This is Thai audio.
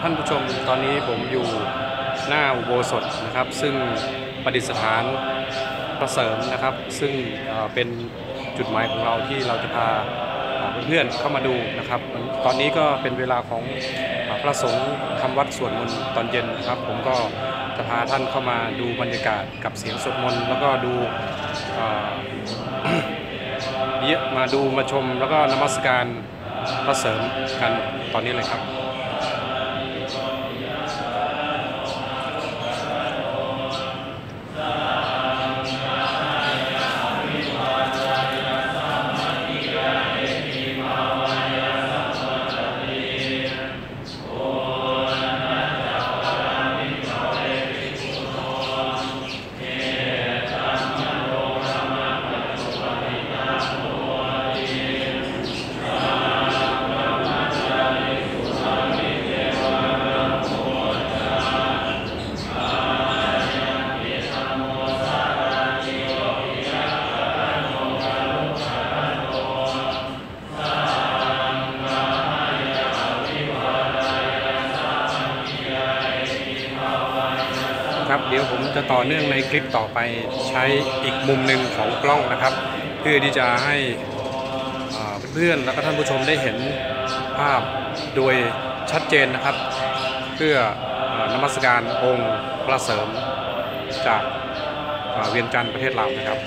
ท่านผู้ชมตอนนี้ผมอยู่หน้าอุโบสถนะครับ ซึ่งประดิษฐานพระเสริมนะครับ ซึ่งเเป็นจุดหมายของเราที่เราจะพาเพื่อนๆเข้ามาดูนะครับ ตอนนี้ก็เป็นเวลาของพระสงฆ์ทำวัดสวดมนต์ตอนเย็นนะครับ ผมก็จะพาท่านเข้ามาดูบรรยากาศกับเสียงสวดมนต์แล้วก็ดูเยอะมาดูมาชมแล้วก็นมัสการพระเสริมกันตอนนี้เลยครับ ครับ เดี๋ยวผมจะต่อเนื่องในคลิปต่อไปใช้อีกมุมหนึ่งของกล้องนะครับ เพื่อที่จะให้เพื่อนและก็ท่านผู้ชมได้เห็นภาพโดยชัดเจนนะครับ เพื่ออนมัสการองค์พระเสริมจากเวียงจันทร์ประเทศลาวนะครับ